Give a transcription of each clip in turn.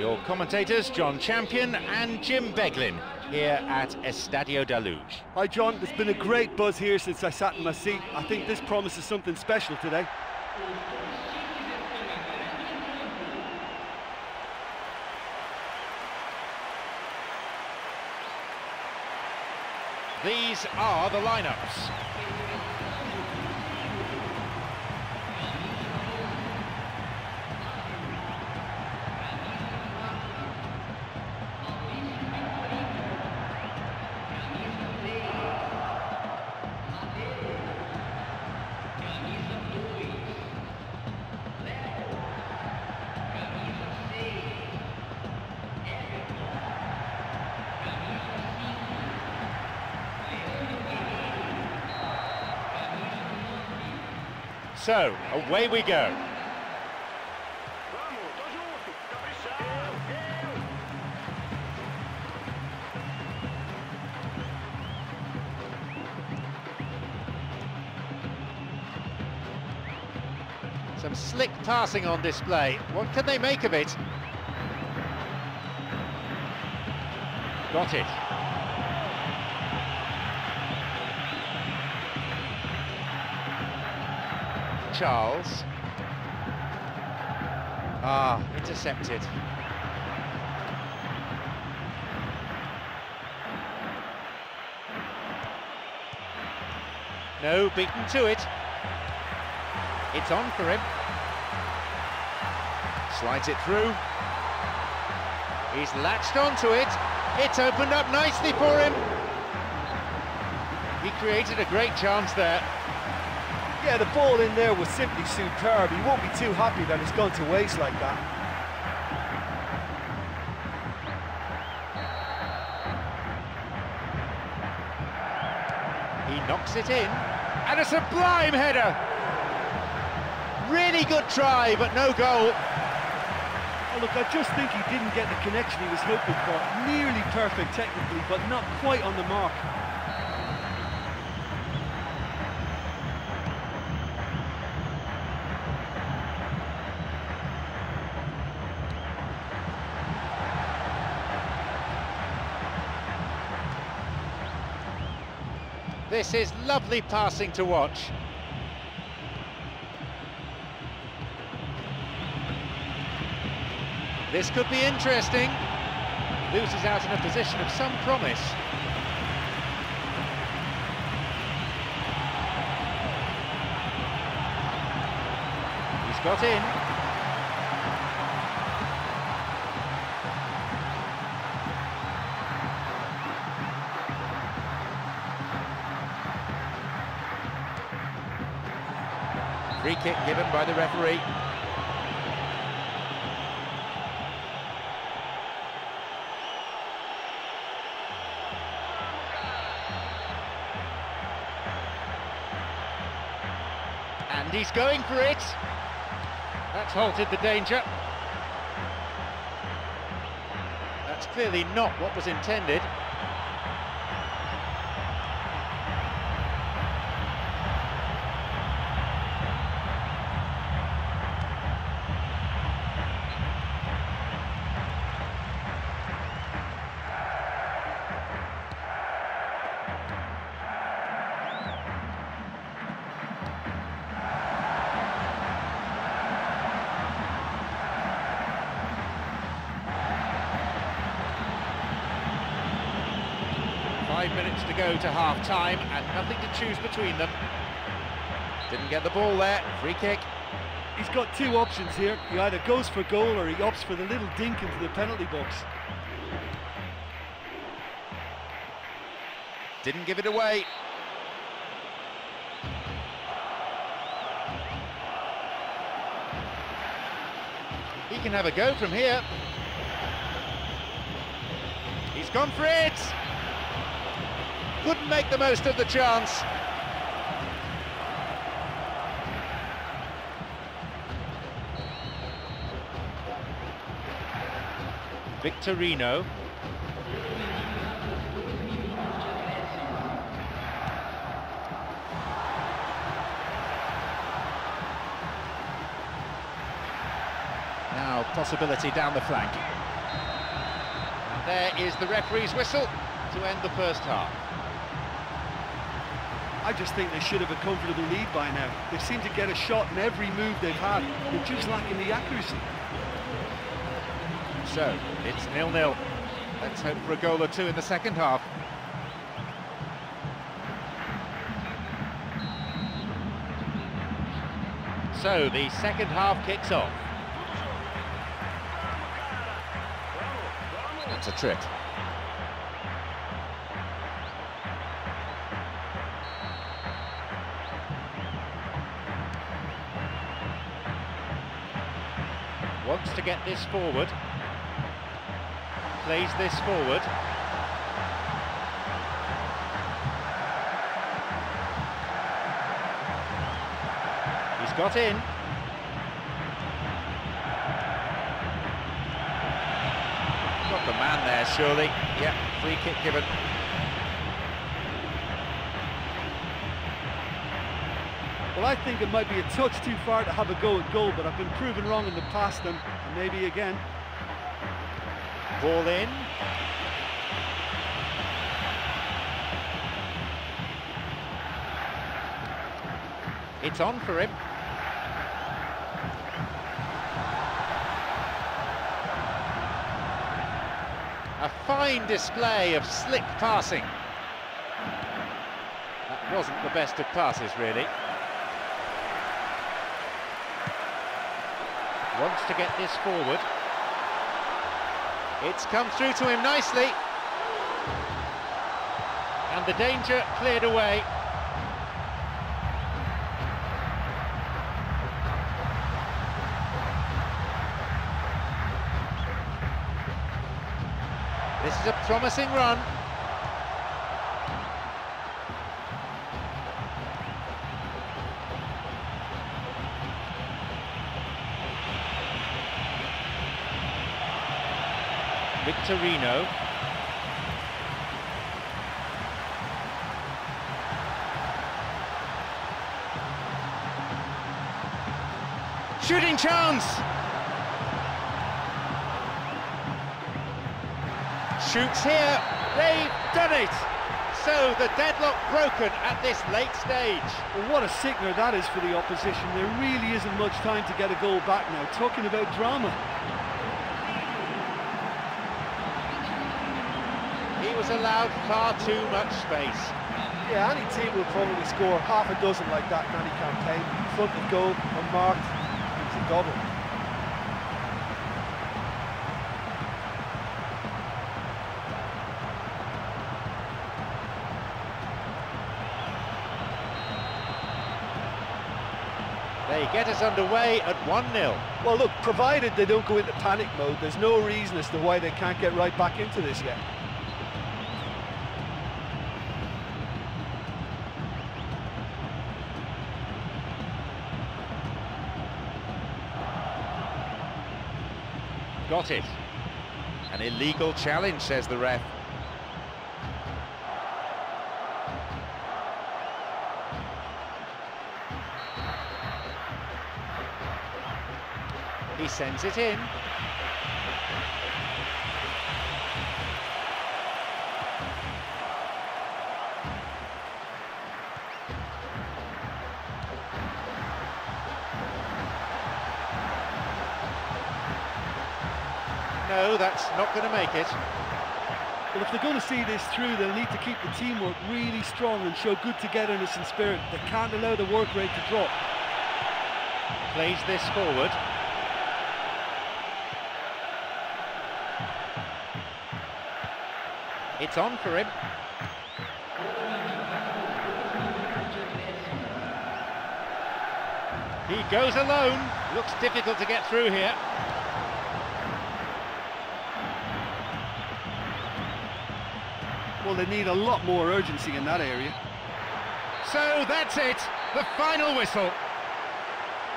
Your commentators, Jon Champion and Jim Beglin, here at Estadio da Luz. Hi, Jon. There's been a great buzz here since I sat in my seat. I think this promises something special today. These are the lineups. So, away we go. Some slick passing on display. What can they make of it? Got it. Charles. Ah, intercepted. No, beaten to it. It's on for him. Slides it through. He's latched onto it. It's opened up nicely for him. He created a great chance there. Yeah, the ball in there was simply superb. He won't be too happy that it's gone to waste like that. He knocks it in, and a sublime header! Really good try, but no goal. Oh, look, I just think he didn't get the connection he was hoping for. Nearly perfect technically, but not quite on the mark. This is lovely passing to watch. This could be interesting. Loses out in a position of some promise. He's got in. Free kick given by the referee. And he's going for it. That's halted the danger. That's clearly not what was intended. Five minutes to go to half-time and nothing to choose between them. Didn't get the ball there, free kick. He's got two options here. He either goes for goal or he opts for the little dink into the penalty box. Didn't give it away. He can have a go from here. He's gone for it! Couldn't make the most of the chance. Victorino. Now possibility down the flank. And there is the referee's whistle to end the first half. I just think they should have a comfortable lead by now. They seem to get a shot in every move they've had. They're just lacking the accuracy. So, it's nil-nil. Let's hope for a goal or two in the second half. So, the second half kicks off. That's a trick. Wants to get this forward. Plays this forward. He's got in. Got the man there, surely. Yeah, free kick given. Well, I think it might be a touch too far to have a go at goal, but I've been proven wrong in the past and maybe again. Ball in. It's on for him. A fine display of slick passing. That wasn't the best of passes, really. Wants to get this forward. It's come through to him nicely. And the danger cleared away. This is a promising run. Victorino. Shooting chance! Shoots here, they've done it! So the deadlock broken at this late stage. Well, what a sickener that is for the opposition. There really isn't much time to get a goal back now. Talking about drama. He was allowed far too much space. Yeah, any team will probably score half a dozen like that in any campaign. Front of goal, unmarked, it's a double. They get us underway at 1-0. Well, look, provided they don't go into panic mode, there's no reason as to why they can't get right back into this yet. Got it. An illegal challenge, says the ref. He sends it in. No, that's not going to make it. Well, if they're going to see this through, they'll need to keep the teamwork really strong and show good togetherness and spirit. They can't allow the work rate to drop. Plays this forward. It's on for him. He goes alone. Looks difficult to get through here. Well, they need a lot more urgency in that area. So that's it, the final whistle.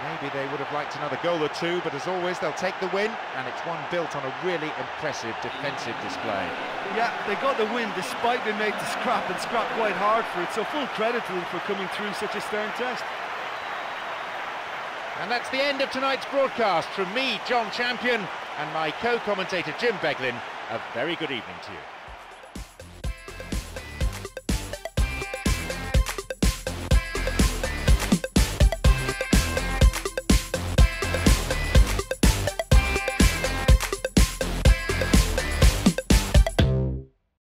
Maybe they would have liked another goal or two, but as always, they'll take the win, and it's one built on a really impressive defensive display. Yeah, they got the win despite being made to scrap and scrap quite hard for it, so full credit to them for coming through such a stern test. And that's the end of tonight's broadcast from me, Jon Champion, and my co-commentator Jim Beglin. a very good evening to you.